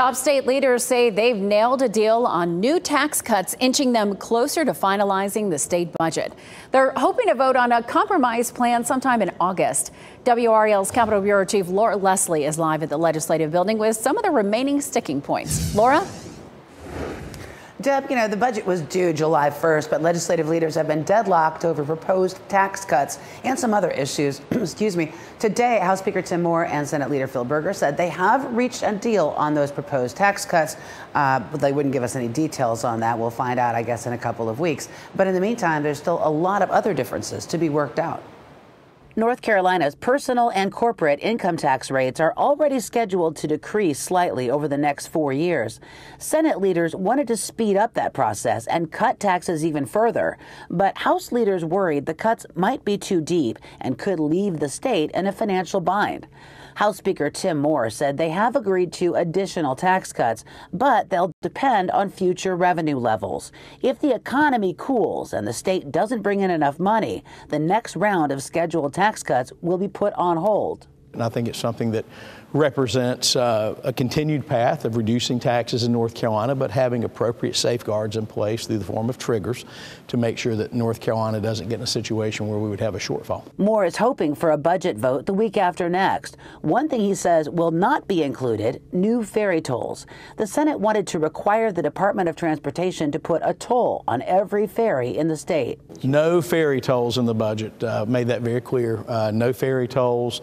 Top state leaders say they've nailed a deal on new tax cuts, inching them closer to finalizing the state budget. They're hoping to vote on a compromise plan sometime in August. WRAL's Capitol Bureau Chief Laura Leslie is live at the legislative building with some of the remaining sticking points. Laura? Deb, you know, the budget was due July 1st, but legislative leaders have been deadlocked over proposed tax cuts and some other issues. Excuse me. Today, House Speaker Tim Moore and Senate Leader Phil Berger said they have reached a deal on those proposed tax cuts, uh, but they wouldn't give us any details on that. We'll find out, I guess, in a couple of weeks. But in the meantime, there's still a lot of other differences to be worked out. North Carolina's personal and corporate income tax rates are already scheduled to decrease slightly over the next four years. Senate leaders wanted to speed up that process and cut taxes even further, but House leaders worried the cuts might be too deep and could leave the state in a financial bind. House Speaker Tim Moore said they have agreed to additional tax cuts, but they'll depend on future revenue levels. If the economy cools and the state doesn't bring in enough money, the next round of scheduled tax cuts will be put on hold. And I think it's something that represents uh, a continued path of reducing taxes in North Carolina, but having appropriate safeguards in place through the form of triggers to make sure that North Carolina doesn't get in a situation where we would have a shortfall. Moore is hoping for a budget vote the week after next. One thing he says will not be included new ferry tolls. The Senate wanted to require the Department of Transportation to put a toll on every ferry in the state. No ferry tolls in the budget. Uh, made that very clear. Uh, no ferry tolls.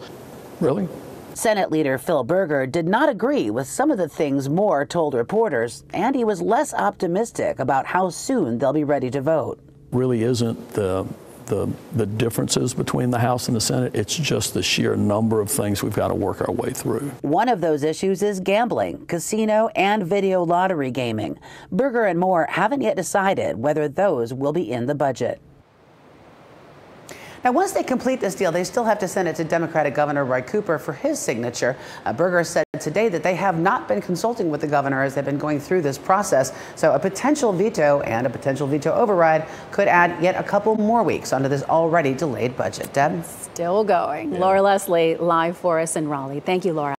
Really? Senate leader Phil Berger did not agree with some of the things Moore told reporters, and he was less optimistic about how soon they'll be ready to vote. Really isn't the the, the differences between the House and the Senate. It's just the sheer number of things we've got to work our way through. One of those issues is gambling, casino, and video lottery gaming. Berger and Moore haven't yet decided whether those will be in the budget. Now, once they complete this deal, they still have to send it to Democratic Governor Roy Cooper for his signature. Uh, Berger said today that they have not been consulting with the governor as they've been going through this process. So, a potential veto and a potential veto override could add yet a couple more weeks onto this already delayed budget. Deb? Still going. Yeah. Laura Leslie live for us in Raleigh. Thank you, Laura.